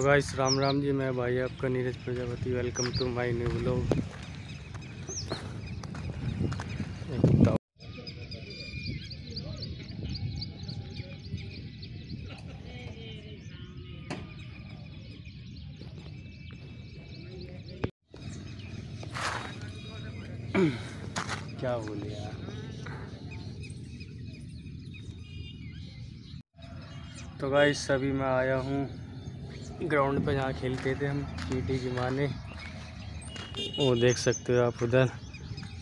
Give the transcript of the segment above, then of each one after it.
तो गाइस राम राम जी मैं भाई आपका Neeraj Prajapati welcome to my new blog क्या बोले यार? तो गाइस अभी मैं आया हूँ। ग्राउंड पे जहाँ खेलते थे हम, चीटी की माने वो देख सकते हो आप उधर।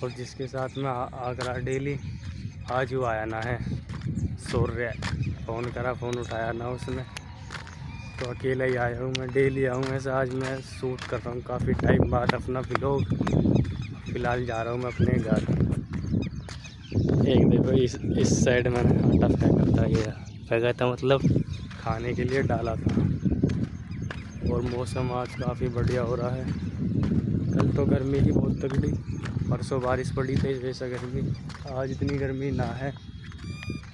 और जिसके साथ में आग रहा डेली, आज वो आया ना है। सोर रहा फ़ोन करा, फ़ोन उठाया ना उसने। तो अकेला ही आया हूँ मैं, डेली आऊँ ऐसे। आज मैं शूट कर रहा हूँ, काफ़ी टाइम बाद अपना ब्लॉग फ़िलहाल जा रहा हूँ मैं अपने घर। एक देखो, इस इस साइड मैंने आटा फेंका था ये फेंका था मतलब खाने के लिए डाला था। और मौसम आज काफ़ी बढ़िया हो रहा है। कल तो गर्मी की बहुत तगड़ी, परसों बारिश पड़ी थी वैसा गर्मी आज इतनी गर्मी ना है।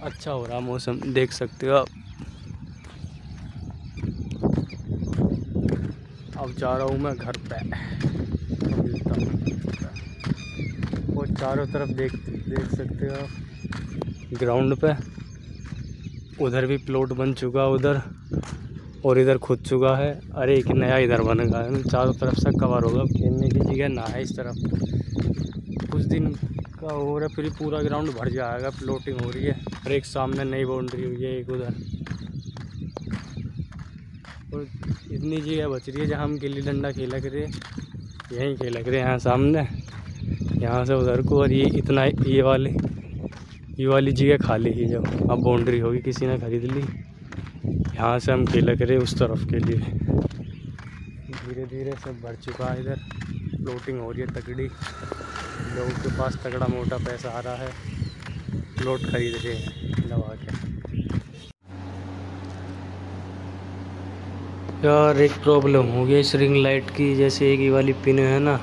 अच्छा हो रहा मौसम, देख सकते हो आप। अब जा रहा हूँ मैं घर पे। मिलता हूँ। और चारों तरफ़ देख देख सकते हो आप। ग्राउंड पे। उधर भी प्लॉट बन चुका उधर। और इधर खुद चुका है। अरे, एक नया इधर बन गया है। चारों तरफ़ से कवर होगा खेलने की जगह ना है इस तरफ़। कुछ दिन का हो रहा है, फिर पूरा ग्राउंड भर जाएगा। फ्लोटिंग हो रही है। और एक सामने नई बाउंड्री हुई है, एक उधर। और इतनी जगह बच रही है जहाँ हम गिल्ली डंडा खेला करे यहीं खेला करे यहाँ सामने। यहाँ से उधर को और ये इतना, ये वाली ये वाली जगह खाली ही जब। अब बाउंड्री होगी, किसी ने खरीद ली। यहाँ से हम खेला करें उस तरफ़ के लिए। धीरे धीरे सब बढ़ चुका है इधर। फ्लोटिंग हो रही है तगड़ी। लोगों के पास तगड़ा मोटा पैसा आ रहा है। प्लॉट खरीद रहे हैं लगा के। यार, एक प्रॉब्लम हो गई इस रिंग लाइट की। जैसे एक ही वाली पिन है ना।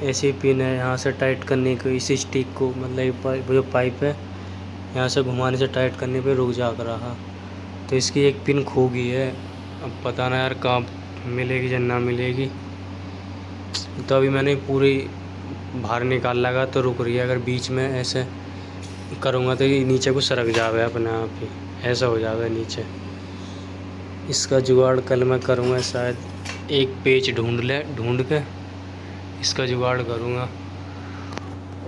ऐसी पिन है, यहाँ से टाइट करने को, इस स्टिक को मतलब जो पाइप है, यहाँ से घुमाने से टाइट करने पे रुक जा रहा। तो इसकी एक पिन खो गई है। अब पता ना यार कहाँ मिलेगी या ना मिलेगी। तो अभी मैंने पूरी बाहर निकाल लगा तो रुक रही है। अगर बीच में ऐसे करूँगा तो नीचे को सरक जावे अपने आप ही। ऐसा हो जावे नीचे। इसका जुगाड़ कल मैं करूँगा, शायद एक पेज ढूंढ ले, ढूंढ के इसका जुगाड़ करूँगा।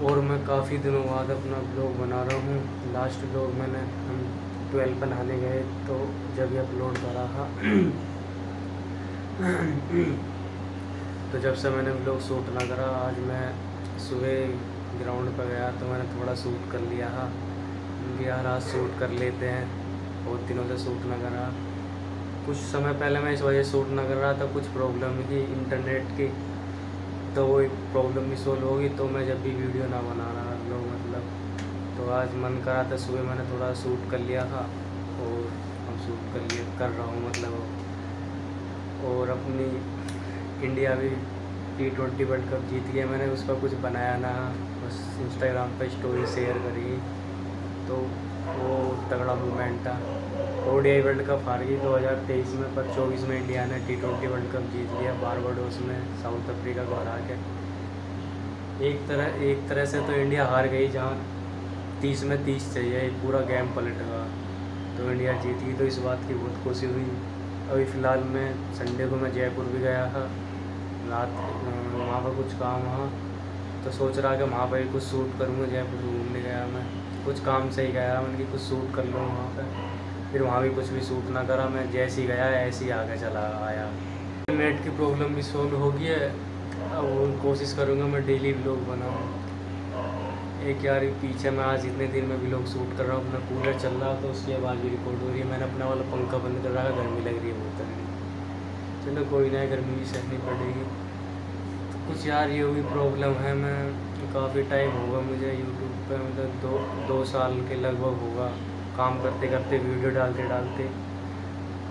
और मैं काफ़ी दिनों बाद अपना ब्लॉग बना रहा हूँ। लास्ट ब्लॉग मैंने हम ट्वेल्व बनाने गए तो जब ये अपलोड करा था तो जब से मैंने ब्लॉग शूट ना करा, आज मैं सुबह ग्राउंड पर गया तो मैंने थोड़ा शूट कर लिया था। यार आज शूट कर लेते हैं, बहुत दिनों से शूट ना करा। कुछ समय पहले मैं इस वजह शूट ना कर रहा था, कुछ प्रॉब्लम थी इंटरनेट की तो वो एक प्रॉब्लम भी सोल्व होगी तो मैं जब भी वीडियो ना बना रहा, लोग मतलब तो आज मन करा था, सुबह मैंने थोड़ा सूट कर लिया था और हम सूट कर लिए कर रहा हूँ मतलब और अपनी इंडिया भी टी ट्वेंटी वर्ल्ड कप जीत गया, मैंने उस पर कुछ बनाया ना, बस इंस्टाग्राम पर स्टोरी शेयर करी। तो वो तगड़ा मूवमेंट था। ओडीआई वर्ल्ड कप हार गई 2023 में, पर चौबीस में इंडिया ने टी ट्वेंटी वर्ल्ड कप जीत लिया बारबाडोस में साउथ अफ्रीका को हरा के। एक तरह एक तरह से तो इंडिया हार गई, जहाँ तीस में तीस चाहिए पूरा गेम पलट गया तो इंडिया जीती तो इस बात की बहुत खुशी हुई। अभी फ़िलहाल मैं संडे को मैं जयपुर भी गया था। रात वहाँ पर कुछ काम वहाँ तो सोच रहा कि वहाँ पर कुछ शूट करूँगा, जयपुर घूमने गया मैं। कुछ काम से ही गया मैंने कि कुछ शूट कर लूँ वहाँ पर। फिर वहाँ भी कुछ भी शूट ना करा, मैं जैसे ही गया, ऐसे ही आगे चला आया। नेट की प्रॉब्लम भी सॉल्व हो गई है। अब कोशिश करूँगा मैं डेली ब्लॉग बनाऊँ। एक यार पीछे मैं आज इतने दिन में भी लोग शूट कर रहा हूँ, अपना कूलर चल रहा तो उसकी आवाज़ भी रिकॉर्ड हो रही है। मैंने अपना वाला पंखा बंद कर रहा है गर्मी लग रही है बहुत तगड़ी चलो कोई ना, गर्मी भी सहनी पड़ेगी। तो कुछ यार ये हुई प्रॉब्लम है, मैं काफ़ी टाइम होगा मुझे यूट्यूब पर मतलब दो दो साल के लगभग होगा काम करते करते वीडियो डालते डालते।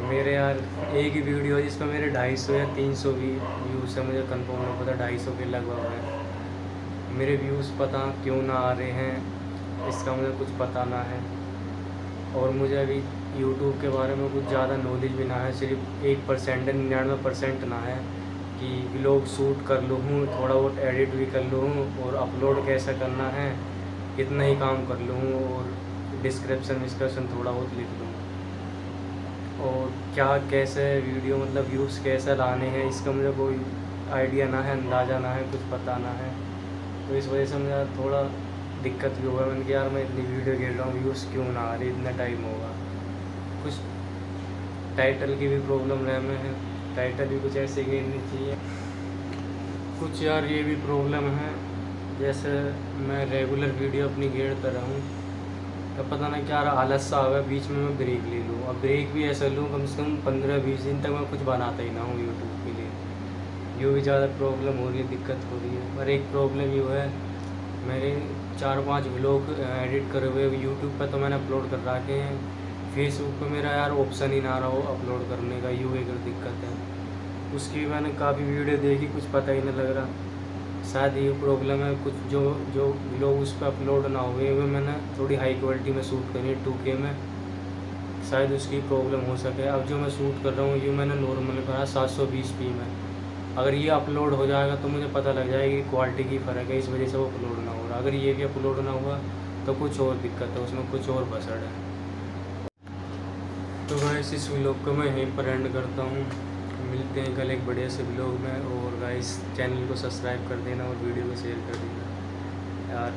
मेरे यार एक ही वीडियो है जिस पर मेरे ढाई सौ या तीन सौ भी व्यूज़ है, मुझे कंफर्म नहीं पता, ढाई सौ के लगभग है। मेरे व्यूज़ पता क्यों ना आ रहे हैं, इसका मुझे कुछ पता ना है। और मुझे अभी यूट्यूब के बारे में कुछ ज़्यादा नॉलेज भी ना है, सिर्फ़ एक परसेंट निन्यानवे परसेंट ना है कि व्लॉग शूट कर लूँ, थोड़ा बहुत एडिट भी कर लूँ और अपलोड कैसा करना है, इतना ही काम कर लूँ और डिस्क्रिप्शन विस्क्रिप्शन थोड़ा बहुत लिख लूँ। और क्या कैसे वीडियो मतलब व्यूज़ कैसे लाने हैं, इसका मुझे कोई आइडिया ना है, अंदाज़ा ना है, कुछ पता ना है। तो इस वजह से मुझे थोड़ा दिक्कत भी होगा। मैंने कि यार मैं इतनी वीडियो गिर रहा हूँ, व्यूज़ क्यों ना आ रही? इतना टाइम होगा। कुछ टाइटल की भी प्रॉब्लम रहे में है। टाइटल भी कुछ ऐसे गिरनी चाहिए। कुछ यार ये भी प्रॉब्लम है। जैसे मैं रेगुलर वीडियो अपनी गेड़ता रहूँ तो पता ना क्या आलस सा आवे बीच में मैं ब्रेक ले लूँ। अब ब्रेक भी ऐसा लूँ, कम से कम पंद्रह बीस दिन तक मैं कुछ बनाता ही ना हूँ यूट्यूब यूँ भी ज़्यादा प्रॉब्लम हो रही है, दिक्कत हो रही है। और एक प्रॉब्लम ये है मेरे चार पाँच ब्लॉग एडिट करे हुए यूट्यूब पर तो मैंने अपलोड कर रखे हैं। फेसबुक पे मेरा यार ऑप्शन ही ना रहा हो अपलोड करने का, यूँ एक दिक्कत है। उसकी मैंने काफ़ी वीडियो देखी, कुछ पता ही नहीं लग रहा। शायद ये प्रॉब्लम है, कुछ जो जो लोग उस पर अपलोड ना हुए हुए मैंने थोड़ी हाई क्वालिटी में शूट करी टू के में। शायद उसकी प्रॉब्लम हो सके। अब जो मैं शूट कर रहा हूँ, ये मैंने नॉर्मल करा, सात सौ बीस पी में। अगर ये अपलोड हो जाएगा तो मुझे पता लग जाएगी क्वालिटी की फ़र्क है, इस वजह से वो अपलोड ना हो रहा। अगर ये भी अपलोड ना हुआ तो कुछ और दिक्कत है, उसमें कुछ और बसड़ है। तो गाइस इस व्लॉग को मैं यहीं पर एंड करता हूँ। मिलते हैं कल एक बढ़िया से व्लॉग में, और गाइस चैनल को सब्सक्राइब कर देना और वीडियो को शेयर कर देना। यार